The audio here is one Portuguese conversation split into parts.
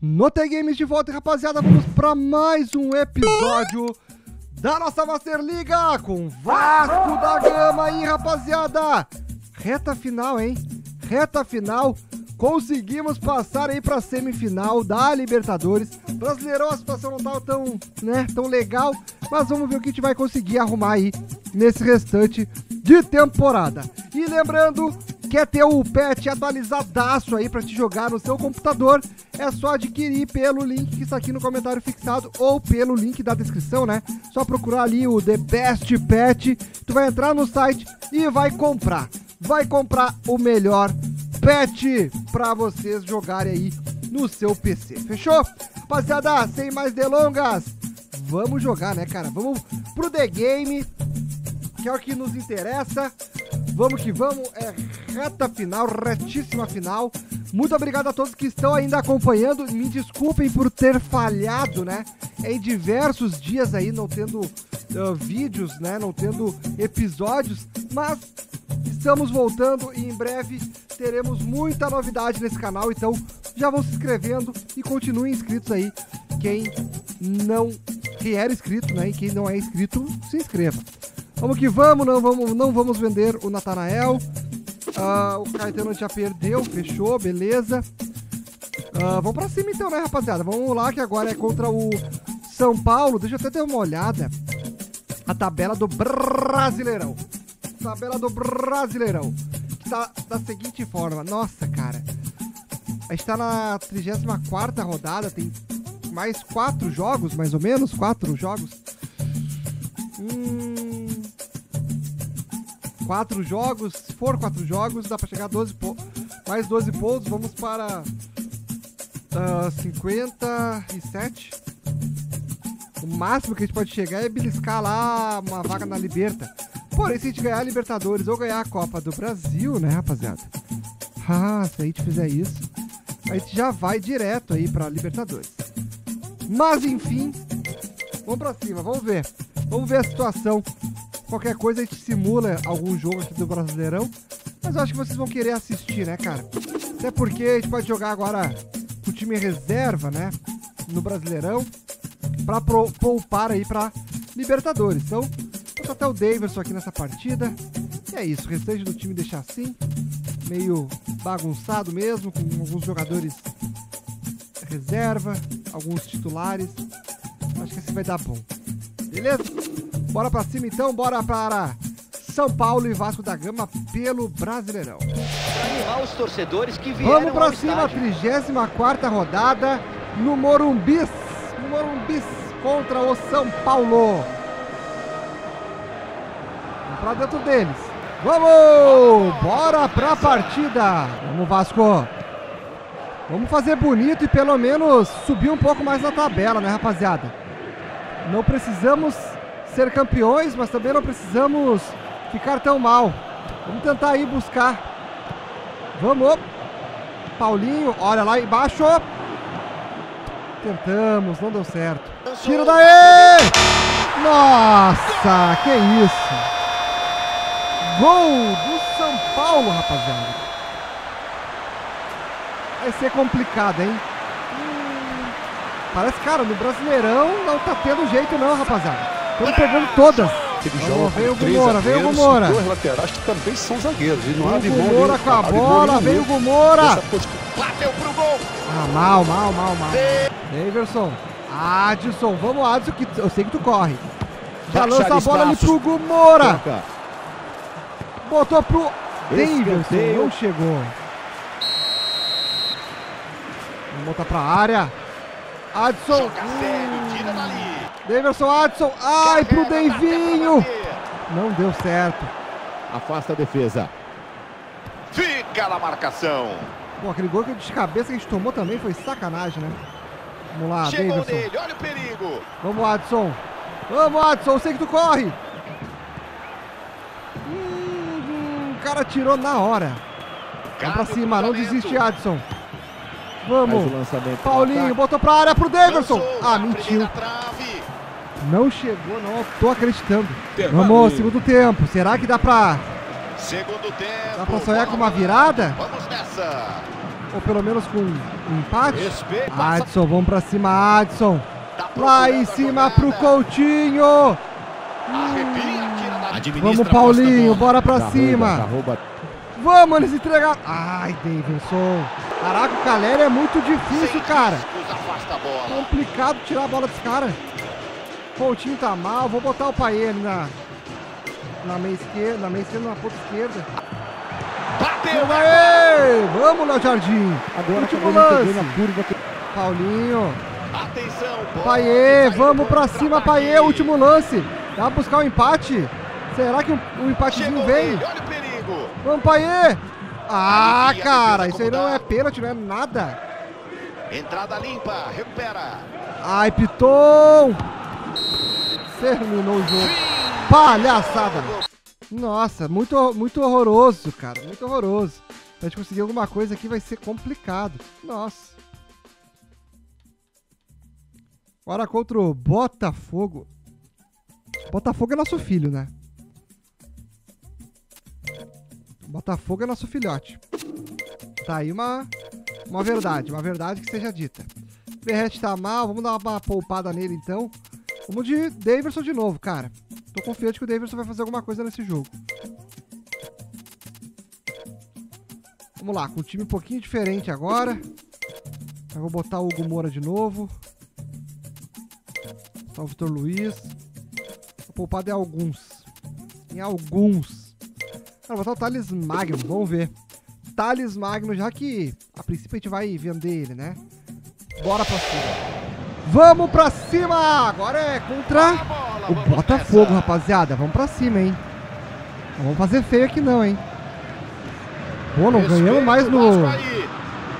No T-Games de volta, rapaziada, vamos para mais um episódio da nossa Master Liga com Vasco da Gama aí, rapaziada. Reta final, hein? Reta final. Conseguimos passar aí para semifinal da Libertadores. Brasileirão, a situação não tá tão, né, tão legal, mas vamos ver o que a gente vai conseguir arrumar aí nesse restante de temporada. E lembrando, quer ter o patch atualizadaço aí para te jogar no seu computador? É só adquirir pelo link que está aqui no comentário fixado ou pelo link da descrição, né? Só procurar ali o The Best Patch, tu vai entrar no site e vai comprar. Vai comprar o melhor patch para vocês jogarem aí no seu PC. Fechou? Rapaziada, sem mais delongas, vamos jogar, né, cara? Vamos pro The Game, que é o que nos interessa. Vamos que vamos, é reta final, retíssima final. Muito obrigado a todos que estão ainda acompanhando. Me desculpem por ter falhado, né? Em diversos dias aí, não tendo uh, vídeos, né? Não tendo episódios, mas estamos voltando e em breve teremos muita novidade nesse canal. Então já vão se inscrevendo e continuem inscritos aí. Quem não, quem era inscrito, né? E quem não é inscrito, se inscreva. Vamos que vamos, não vamos, não vamos vender o Natanael. Uh, o Caetano já perdeu, fechou, beleza. Uh, vamos pra cima então, né, rapaziada? Vamos lá, que agora é contra o São Paulo. Deixa eu até ter uma olhada. A tabela do Brasileirão. Tabela do Brasileirão. Que tá da seguinte forma. Nossa, cara. A gente tá na 34 rodada, tem mais quatro jogos, mais ou menos, quatro jogos. Hum, quatro jogos, se for quatro jogos, dá pra chegar a 12 pontos. Mais 12 pontos, vamos para uh, 57. O máximo que a gente pode chegar é beliscar lá uma vaga na Liberta. Porém, se a gente ganhar a Libertadores ou ganhar a Copa do Brasil, né, rapaziada? Ah, se a gente fizer isso, a gente já vai direto aí pra Libertadores. Mas enfim, vamos pra cima, vamos ver. Vamos ver a situação. Qualquer coisa a gente simula algum jogo aqui do Brasileirão. Mas eu acho que vocês vão querer assistir, né, cara? Até porque a gente pode jogar agora o time reserva, né? No Brasileirão. Pra poupar aí pra Libertadores. Então, vou até o Davidson aqui nessa partida. E é isso, o restante do time deixar assim. Meio bagunçado mesmo, com alguns jogadores reserva, alguns titulares. Acho que assim vai dar bom. Beleza? Bora pra cima então, bora para São Paulo e Vasco da Gama pelo Brasileirão. Animar os torcedores que vieram Vamos pra cima, 34 rodada no Morumbis. No Morumbis contra o São Paulo. Vamos pra dentro deles. Vamos! Bora pra partida! Vamos, Vasco! Vamos fazer bonito e pelo menos subir um pouco mais na tabela, né, rapaziada? Não precisamos ser campeões, mas também não precisamos ficar tão mal. Vamos tentar ir buscar. Vamos. Paulinho, olha lá embaixo. Tentamos, não deu certo. Tiro daí! Nossa, que isso! Gol do São Paulo, rapaziada. Vai ser complicado, hein? Hum, parece, cara, no Brasileirão não tá tendo jeito não, rapaziada. Estão pegando todas. Ele joga veio o Gumora, veio o Gumora. Dois laterais que também são zagueiros. E não abre mão Gumora com a bola, veio o Gumora. Bateu pro gol. Ah, mal, mal, mal, mal. Daverson. Adson, vamos Adson, que eu sei que tu corre. Já lança a bola ali pro Gumora. Botou pro Daverson, não chegou. Vamos botar pra área. Adson. Hum. Davidson Adson. Ai, pro Deivinho. Não deu certo. Afasta a defesa. Fica na marcação. Pô, aquele gol de cabeça que a gente tomou também foi sacanagem, né? Vamos lá, Chegou Davidson. Nele, olha o perigo. Vamos, Adson. Vamos, Adson. Eu sei que tu corre. Hum, o cara tirou na hora. Vamos pra cima, não desiste, Adson. Vamos. Paulinho, botou pra área pro Davidson. Ah, mentiu. Não chegou, não tô acreditando. Vamos, segundo tempo. Será que dá pra. Segundo tempo. Dá pra sonhar com uma virada? Vamos nessa. ou pelo menos com um empate. Adson, vamos pra cima, Adson. Tá Lá em cima pro Coutinho. Hum. Vamos, Paulinho, bora pra tá cima. Rouba, tá Vamos, eles entregaram. Ai, Davidson. Caraca, o Caleri é muito difícil, cara. Complicado tirar a bola dos caras. Coutinho tá mal. Vou botar o Paê na, na meia esquerda, na meia esquerda, na ponta esquerda. Bateu! Aê! Vamos, Léo Jardim. Agora Último lance. Na curva que... Paulinho. Atenção, Paê, vamos pra cima, Paê. Último lance. Dá pra buscar o um empate? Será que o um, um empatezinho vem? Olha o perigo. Vamos, Paê. Ah, cara, isso aí não é pênalti, não é nada. Entrada limpa, recupera. Ai, Piton. Terminou o jogo. Palhaçada. Nossa, muito, muito horroroso, cara. Muito horroroso. Pra gente conseguir alguma coisa aqui vai ser complicado. Nossa. Agora contra o Botafogo. Botafogo é nosso filho, né? Botafogo é nosso filhote. Tá aí uma, uma verdade, uma verdade que seja dita. Berrete tá mal, vamos dar uma poupada nele então. Vamos de Daverson de novo, cara. Tô confiante que o Daverson vai fazer alguma coisa nesse jogo. Vamos lá, com um time um pouquinho diferente agora. Eu vou botar o Hugo Moura de novo. Tá o Vitor Luiz. Vou poupar de alguns. Em alguns. Cara, vou botar o Thales Magno, vamos ver. Thales Magno, já que a princípio a gente vai vender ele, né? Bora pra cima. Vamos pra cima! Agora é contra o Botafogo, rapaziada. Vamos pra cima, hein? Não vamos fazer feio aqui não, hein? Pô, não ganhamos mais no...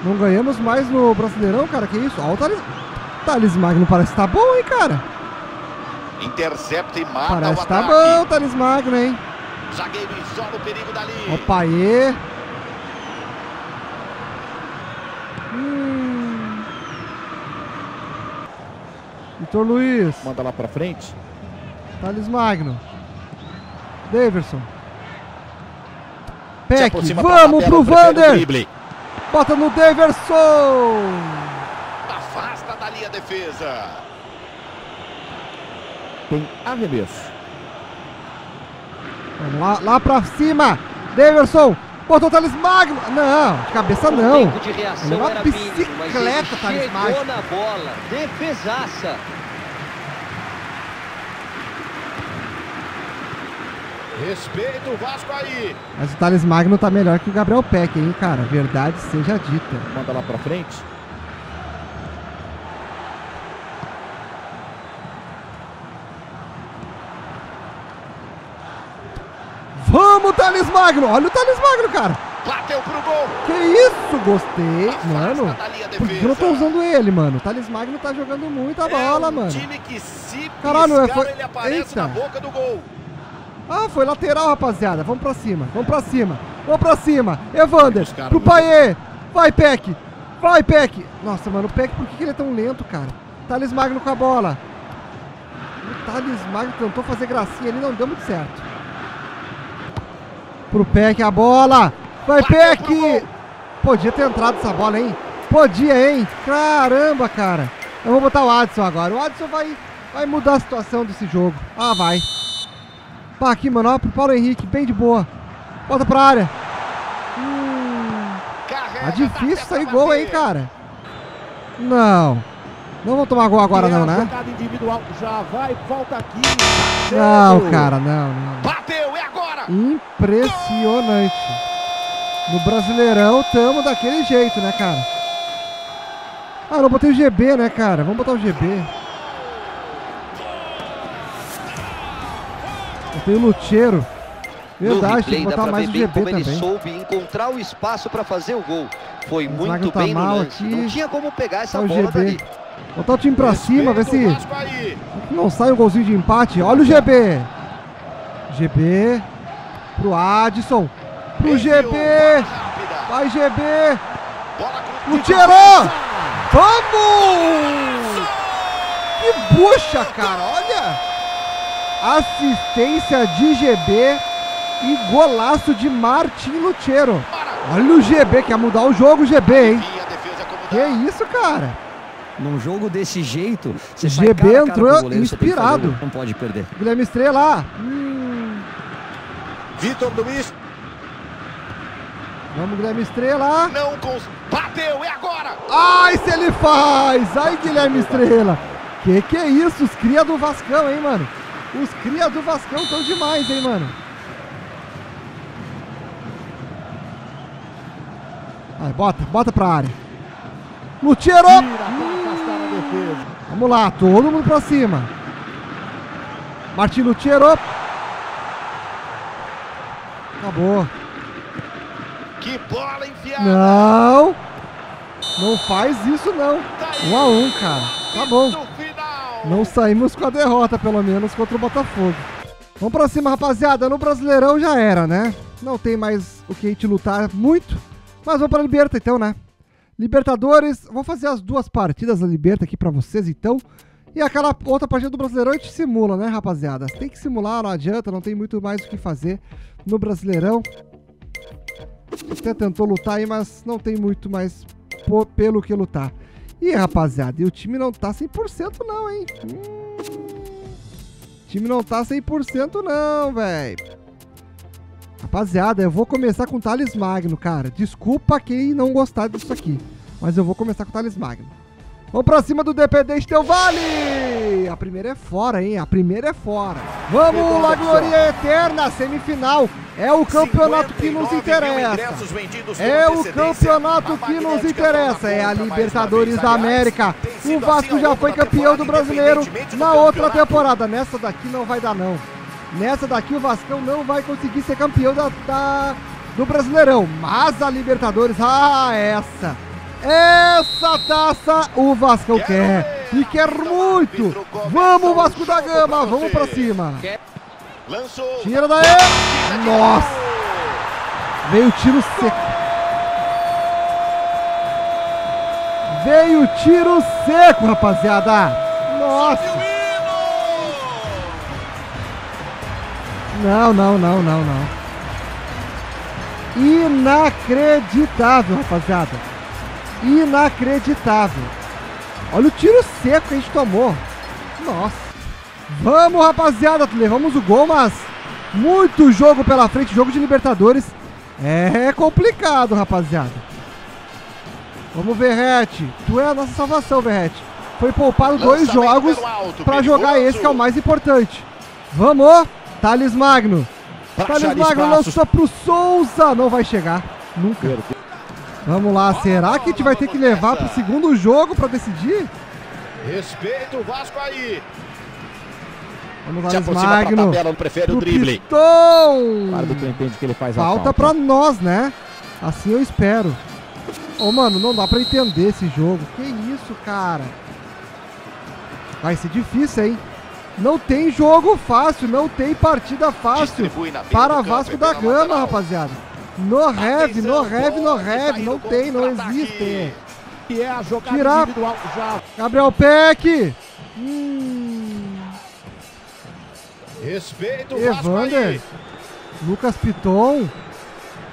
Não ganhamos mais no Brasileirão, cara? Que isso? Olha o Thales... Thales Magno parece que tá bom, hein, cara? Intercepta e mata Parece que tá bom, Thales Magno, hein? Zagueiro isola o perigo dali. Opa, aí. Vitor Luiz. Manda lá pra frente. Thales Magno. Daverson. Peck, vamos pro Vander. Bota no Daverson. Afasta dali a defesa. Tem arremesso. Vamos lá, lá pra cima. Daverson. Botou o Thales Magno. Não, de cabeça não. O tempo de reação é uma bicicleta, Thales Magno. na bola. Defesaça. Respeita o Vasco aí. Mas o Thales Magno tá melhor que o Gabriel Peck, hein, cara? Verdade seja dita. Manda lá pra frente. Vamos, Thales Magno! Olha o Thales Magno, cara! Bateu pro gol! Que isso, gostei! mano, por que eu não tô usando ele, mano? O Thales Magno tá jogando muita é bola, um mano. time que se Caralho, é, foi... ele aparece Eita. na boca do gol. Ah, foi lateral, rapaziada. Vamos pra cima. Vamos pra cima. Vamos pra cima. Evander. Pro Paê. Vai, Peck. Vai, Peck. Nossa, mano, o Peck, por que, ele é tão lento, cara? Thales Magno com a bola. O Thales Magno tentou fazer gracinha ali, não deu muito certo. Pro Peck a bola. Vai, Peck. Podia ter entrado essa bola, hein? Podia, hein? Caramba, cara. Eu vou botar o Adson agora. O Adson vai, vai mudar a situação desse jogo. Ah, vai. Pá, aqui, mano. Ó, pro Paulo Henrique, bem de boa. Bota pra área. Hum, tá difícil sair gol aí, cara. Não. Não vou tomar gol agora, não, né? individual já vai, volta aqui. Não, cara, não, não. Bateu, é agora. Impressionante. No Brasileirão, tamo daquele jeito, né, cara? Ah, não botei o GB, né, cara? Vamos botar o GB. Tem o Lucheiro. Verdade, tem que botar mais o GB como também. ele soube encontrar o espaço para fazer o gol. Foi o muito tá bem no lance. Aqui. Não tinha como pegar essa bola GB. dali. Botar o time pra cima, ver se não sai um golzinho de empate. Olha o GB. GB pro Adson. Pro GB. Vai GB. Lucheiro. Vamos! Que bucha, cara. Olha assistência de GB e golaço de Martin Lutero. Olha o GB, quer mudar o jogo, GB, hein? Que isso, cara? Num jogo desse jeito, você GB cara, entrou cara goleiro, inspirado. Não pode perder. Guilherme Estrela. Hum. Vitor Luiz. Vamos, Guilherme Estrela. Não cons... Bateu, é agora! Ai, se ele faz! Ai, Guilherme Estrela. Que que é isso? Os cria do Vascão, hein, mano? Os cria do Vascão estão demais, hein, mano? Vai, bota, bota pra área. Lutiero! Hum. Vamos lá, todo mundo pra cima. Martin Lutiero. Acabou. Que bola enfiada! Não! Não faz isso não. Tá um a um, cara. Tá bom. Não saímos com a derrota, pelo menos, contra o Botafogo. Vamos pra cima, rapaziada. No Brasileirão já era, né? Não tem mais o que a gente lutar muito. Mas vamos pra Liberta então, né? Libertadores, vou fazer as duas partidas da Liberta aqui pra vocês então. E aquela outra partida do Brasileirão a gente simula, né, rapaziada? Tem que simular, não adianta, não tem muito mais o que fazer no Brasileirão. Até tentou lutar aí, mas não tem muito mais pelo que lutar. E rapaziada, e o time não tá 100% não, hein? Hum, o time não tá 100% não, velho. Rapaziada, eu vou começar com Thales Magno, cara. Desculpa quem não gostar disso aqui. Mas eu vou começar com Thales Magno. Vamos pra cima do DPD Vale! A primeira é fora, hein? A primeira é fora. Vamos lá, Gloria Eterna, semifinal. É o campeonato que nos interessa. É o campeonato que nos interessa. É a Libertadores da América. O Vasco já foi campeão do brasileiro na outra temporada. Nessa daqui não vai dar, não. Nessa daqui o Vascão não vai conseguir ser campeão da, da do Brasileirão. Mas a Libertadores, ah, essa essa taça o Vasco quer. E quer muito. Vamos, Vasco da Gama. Vamos pra cima. Tira daí. Nossa. Veio tiro seco. Veio tiro seco, rapaziada. Nossa. Não, não, não, não, não. Inacreditável, rapaziada. Inacreditável. Olha o tiro seco que a gente tomou. Nossa. Vamos, rapaziada. Levamos o gol, mas muito jogo pela frente. Jogo de Libertadores. É complicado, rapaziada. Vamos, Verrete. Tu é a nossa salvação, Verrete. Foi poupado dois jogos para jogar esse que é o mais importante. Vamos. Thales Magno. Thales Magno lançou pro Souza. Não vai chegar. Nunca. Vamos lá, será que a gente vai ter que levar pro segundo jogo para decidir? Respeito o Vasco aí. Vamos lá, Se Magno. Tabela, prefere o drible. Piston. Claro que entende que ele faz falta. para nós, né? Assim eu espero. Ô, oh, mano, não dá para entender esse jogo. Que isso, cara? Vai ser difícil, hein? Não tem jogo fácil, não tem partida fácil para Vasco da Gama, rapaziada. No heavy, no heavy, no heavy. Não tem, não existe. E é a jogada Tirar. individual já. Gabriel Peck. Hum. Respeito o Evander. Lucas Piton.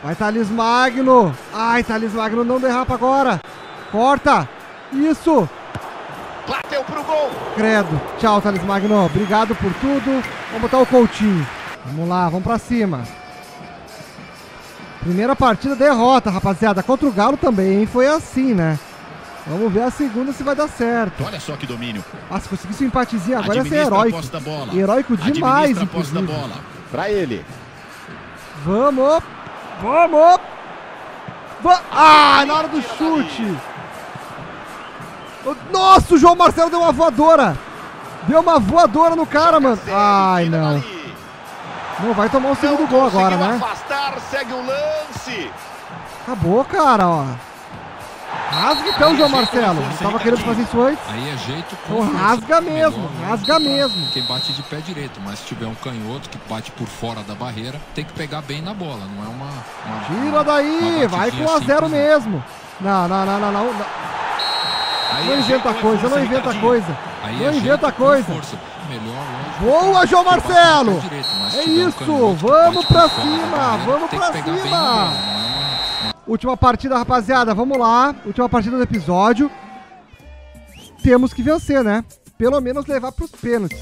Vai Thales Magno. Ai, Thales Magno não derrapa agora. Corta. Isso. Bateu pro gol. Credo. Tchau, Thales Magno. Obrigado por tudo. Vamos botar o Coutinho. Vamos lá, vamos pra cima. Primeira partida, derrota, rapaziada. Contra o Galo também foi assim, né? Vamos ver a segunda se vai dar certo. Olha só que domínio. Ah, se conseguisse um empatezinho agora ia ser heróico. Heróico demais, inclusive. Da bola. Pra ele. Vamos. Vamos. Va ah, na hora do chute. Nossa, o João Marcelo deu uma voadora. Deu uma voadora no cara, mano. Ai, não. Não vai tomar o segundo gol agora, né? Afastar, segue o lance. Acabou, cara, ó. Rasga então, Aí João Marcelo. Não tava querendo fazer isso antes. Aí é jeito com então, rasga mesmo, Melhor, rasga mesmo. Quem bate de pé direito, mas se tiver um canhoto que bate por fora da barreira, tem que pegar bem na bola, não é uma. uma Tira daí, uma vai com a zero mesmo. Não, não, não, não, não. não. Aí não inventa coisa, não inventa coisa. Não inventa coisa. Boa, João Marcelo! É isso! Vamos pra cima! Vamos pra cima! Última partida, rapaziada. Vamos lá. Última partida do episódio. Temos que vencer, né? Pelo menos levar pros pênaltis.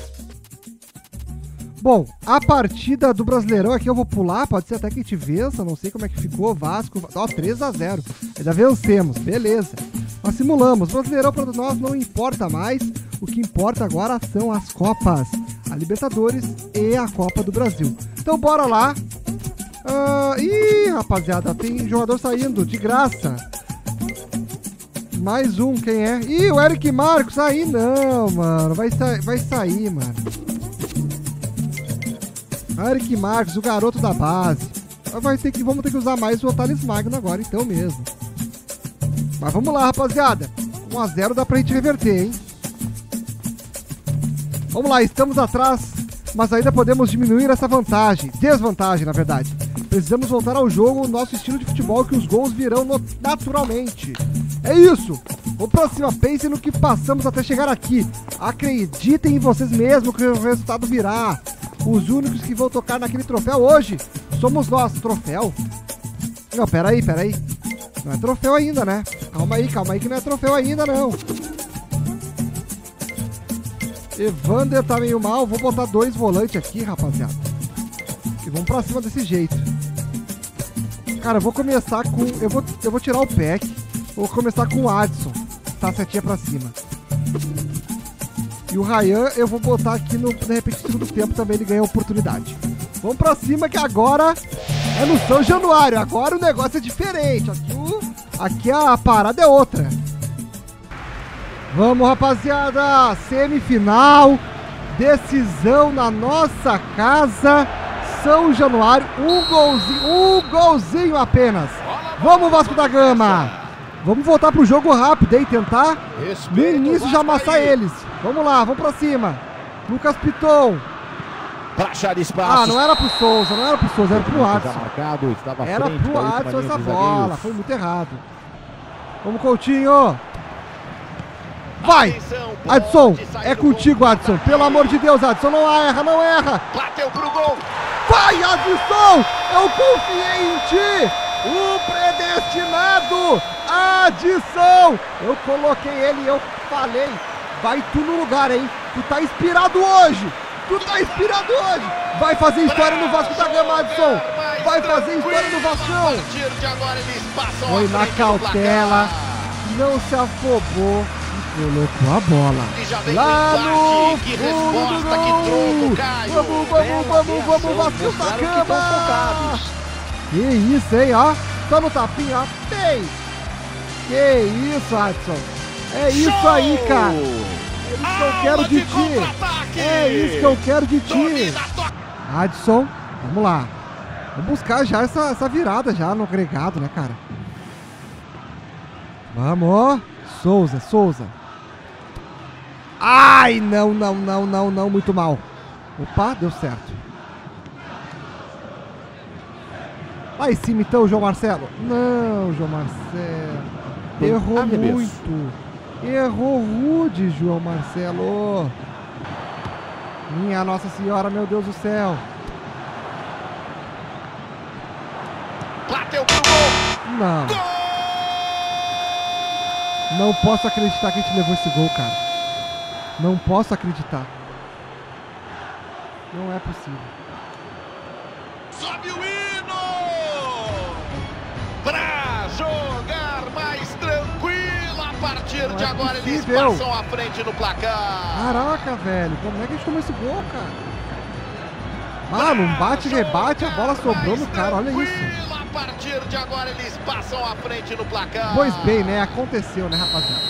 Bom, a partida do Brasileirão aqui eu vou pular. Pode ser até que a gente vença. Não sei como é que ficou. Vasco. Ó, 3x0. Já vencemos. Beleza. Nós simulamos. Brasileirão para nós não importa mais. O que importa agora são as Copas. A Libertadores e a Copa do Brasil. Então bora lá. Uh, ih, rapaziada, tem jogador saindo de graça. Mais um, quem é? Ih, o Eric Marcos. Aí não, mano. Vai, sa vai sair, mano. Eric Marcos, o garoto da base. Vai ter que, vamos ter que usar mais o Otales Magno agora, então mesmo. Mas vamos lá, rapaziada. 1x0 dá pra gente reverter, hein? Vamos lá, estamos atrás, mas ainda podemos diminuir essa vantagem. Desvantagem, na verdade. Precisamos voltar ao jogo, nosso estilo de futebol, que os gols virão naturalmente. É isso! Vamos pra cima, pensem no que passamos até chegar aqui. Acreditem em vocês mesmos que o resultado virá. Os únicos que vão tocar naquele troféu hoje somos nós. Troféu? Não, peraí, peraí. Não é troféu ainda, né? Calma aí, calma aí que não é troféu ainda, não. Evander tá meio mal. Vou botar dois volantes aqui, rapaziada. E vamos pra cima desse jeito. Cara, eu vou começar com. Eu vou, eu vou tirar o pack. Vou começar com o Adson. Tá setinha pra cima. E o Ryan eu vou botar aqui no. De repente, no segundo tempo também ele ganha oportunidade. Vamos pra cima que agora é no São Januário. Agora o negócio é diferente. Aqui, o, aqui a parada é outra. Vamos, rapaziada. Semifinal. Decisão na nossa casa. São Januário, um golzinho, um golzinho apenas. Vamos, Vasco da Gama. Vamos voltar pro jogo rápido e tentar no início já amassar eles. Vamos lá, vamos pra cima. Lucas Piton. Pra achar espaço. Ah, não era pro Souza, não era pro Souza, era pro Adson. Era pro Adson essa bola, foi muito errado. Vamos, Coutinho. Vai! Adson, é contigo, Adson. Pelo amor de Deus, Adson, não erra, não erra. Bateu pro gol. Vai, Adson! Eu confiei em ti! O predestinado! Adson! Eu coloquei ele eu falei. Vai tu no lugar, hein? Tu tá inspirado hoje! Tu tá inspirado hoje! Vai fazer história no Vasco da Gama, Adson! Vai fazer história no Vascão! Foi na cautela, não se afobou colocou a bola. Lá no fundo do gol. Vamos, vamos, vamos, vamos, Vasco da Gama. Que isso, hein, ó. Só no tapinha, ó. Tem. Que isso, Adson. É isso aí, cara. É isso que eu quero de ti. É isso que eu quero de ti. Adson, vamos lá. Vamos buscar já essa, essa virada já no agregado, né, cara? Vamos. Souza, Souza. Ai, não, não, não, não, não, muito mal. Opa, deu certo. Lá em cima então, João Marcelo. Não, João Marcelo. Errou muito. Errou rude, João Marcelo. Minha Nossa Senhora, meu Deus do céu. Bateu pro gol. Não. Gol! Não posso acreditar que a gente levou esse gol, cara. Não posso acreditar. Não é possível. Sobe o hino! Pra jogar mais tranquilo a partir Não de é agora possível. eles passam à frente no placar. Caraca, velho. Como é que a gente tomou esse gol, cara? Ah, num bate-rebate, a bola sobrou no cara. Olha isso. Tranquilo, A partir de agora eles passam à frente no placar. Pois bem, né? Aconteceu, né, rapaziada?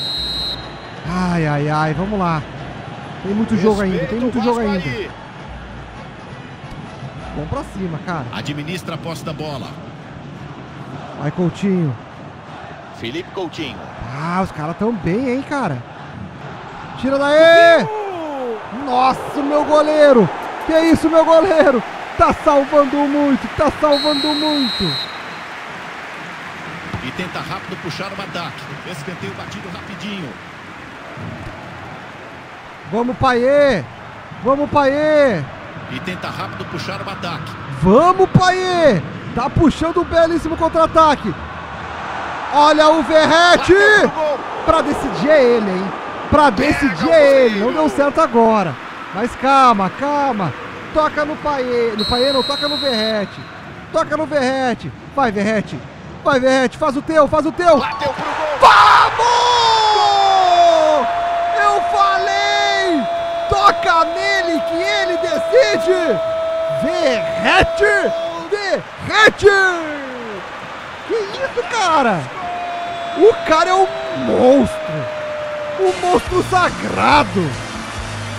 Ai, ai, ai. Vamos lá. Tem muito jogo ainda, tem muito jogo ainda. Vamos pra cima, cara. Administra a posse da bola. Vai, Coutinho. Felipe Coutinho. Ah, os caras tão bem, hein, cara. Tira daí! Nossa, meu goleiro! Que isso, meu goleiro? Tá salvando muito, tá salvando muito. E tenta rápido puxar o ataque. Escanteio batido rapidinho. Vamos, Paiê! Vamos, Paiê! E tenta rápido puxar o ataque. Vamos, Paiê! Tá puxando um belíssimo contra-ataque. Olha o Verrete! Pra decidir é ele, hein? Pra decidir é ele. Não deu certo agora. Mas calma, calma. Toca no Paê. No Paê não, toca no Verrete. Toca no Verrete. Vai, Verrete. Vai, Verrete. Faz o teu, faz o teu. Bateu pro gol. Vamos! Eu falei! Toca nele que ele decide! Verrete! Verrete! Que isso, cara? O cara é um monstro! Um monstro sagrado!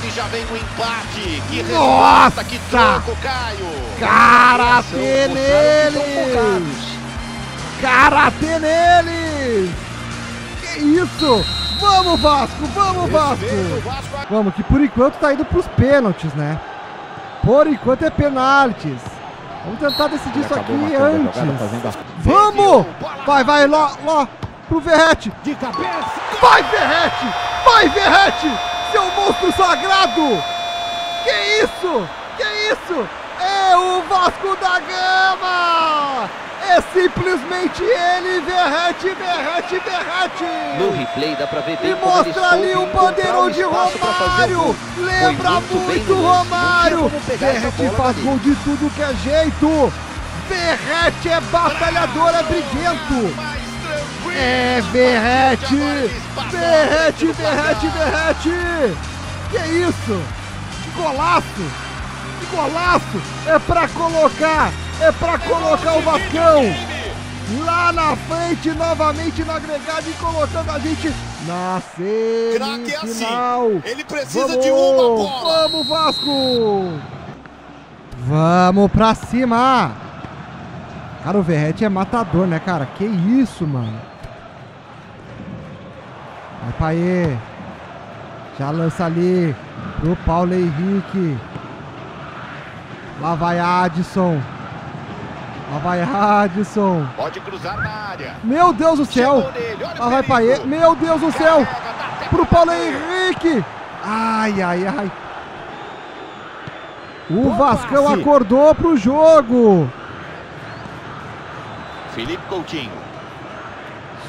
E já vem o empate! Que Nossa! que troco, Caio! Karatê neles! Karatê neles! Que isso! Vamos, Vasco! Vamos, Vasco! Vamos, que por enquanto tá indo pros pênaltis, né? Por enquanto é penaltis. Vamos tentar decidir isso aqui antes. Vamos! Vai, vai, Ló, Ló, pro Verrete. De cabeça! Vai, Verrete! Vai, Verrete! Seu monstro sagrado! Que isso? Que isso? É o Vasco da Gama! É simplesmente ele, Verrete, Verrete, Verrete! No replay dá pra ver bem E mostra ali o bandeirão de Romário! Lembra muito, muito Romário! Verrete faz gol de tudo que é jeito! Verrete é batalhador, é briguento! É Verrete! Verrete, Verrete, Verrete! Que isso? Que golaço! Que golaço! É pra colocar! É pra colocar o Vascão! Lá na frente, novamente no agregado e colocando a gente na Craque é assim. semifinal! Ele precisa Vamos, de uma bola! Vamos, Vasco! Vamos pra cima! Cara, o Verrete é matador, né, cara? Que isso, mano? Vai, Paê. Já lança ali pro Paulo Henrique. Lá vai Adson. Lá vai Adson. Pode cruzar na área. Meu Deus do céu! Nele, Lá vai. Paê. Meu Deus do céu! Carrega, Pro Paulo. Henrique! Ai, ai, ai. O Bom Vascão passe. acordou pro jogo. Felipe Coutinho.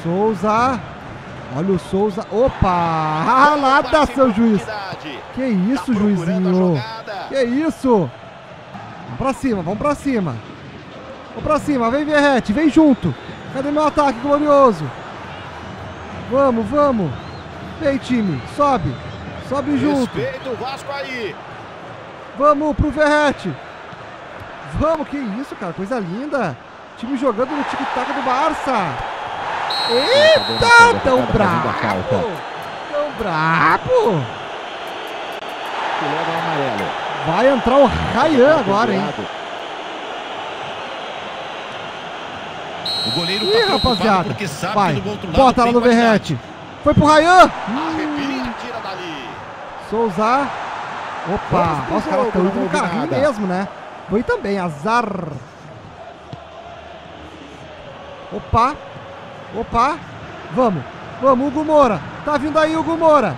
Souza. Olha o Souza. Opa! Ralada, seu juiz. Que isso, Tá juizinho. Que isso? Vamos pra cima, vamos pra cima. Vamos pra cima, vem Verrete, vem junto. Cadê meu ataque glorioso? Vamos, vamos. Vem, time, sobe. Sobe junto. Respeita o Vasco aí. Vamos pro Verrete. Vamos, que isso, cara, coisa linda. Time jogando no tic-tac do Barça. Eita, tão brabo. Tão brabo. leva o amarelo. Vai entrar o Ryan agora, hein? O goleiro Ih, tá rapaziada. porque sabe Vai, do outro lado bota lá no. Verrete. Foi pro. Arrepia, tira dali. Souza. Opa, Ó, os caras estão indo no carrinho mesmo, né? Foi também, azar. Opa, opa, vamos, vamos, Hugo Moura. Tá vindo aí, Hugo Moura.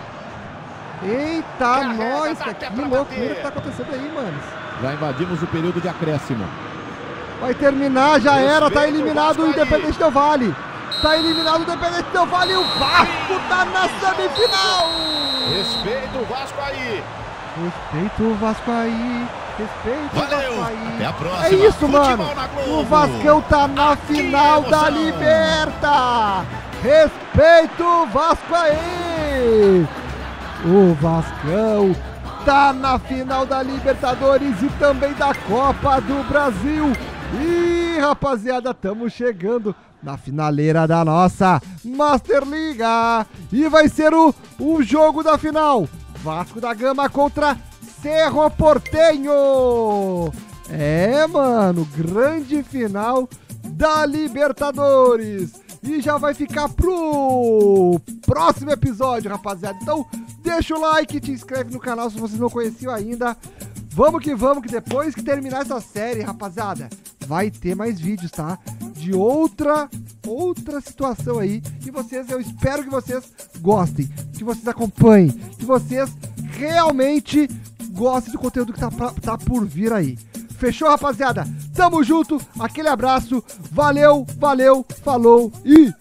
Eita, Carrega, nós, que loucura que tá acontecendo aí, mano. Já invadimos o período de acréscimo. Vai terminar, já era, tá o eliminado o. Independente Del Vale. Tá eliminado o Independente Del Vale e o Vasco tá na semifinal. Respeita o Vasco aí. Respeita o Vasco aí. Respeita Valeu. o Vasco aí. Até a próxima. É isso, Futebol mano. O Vascão tá na Aqui final da. Liberta. Respeita o Vasco aí. O Vascão tá na final da Libertadores e também da Copa do Brasil. E rapaziada, estamos chegando na finaleira da nossa Master Liga. E vai ser o, o jogo da final. Vasco da Gama contra Cerro Portenho. É, mano, grande final da Libertadores. E já vai ficar pro próximo episódio, rapaziada. Então, deixa o like, te inscreve no canal se vocês não conheciam ainda. Vamos que vamos, que depois que terminar essa série, rapaziada, vai ter mais vídeos, tá? De outra, outra situação aí. E vocês, eu espero que vocês gostem, que vocês acompanhem, que vocês realmente gostem do conteúdo que tá, pra- tá por vir aí. Fechou, rapaziada? Tamo junto, aquele abraço, valeu, valeu, falou e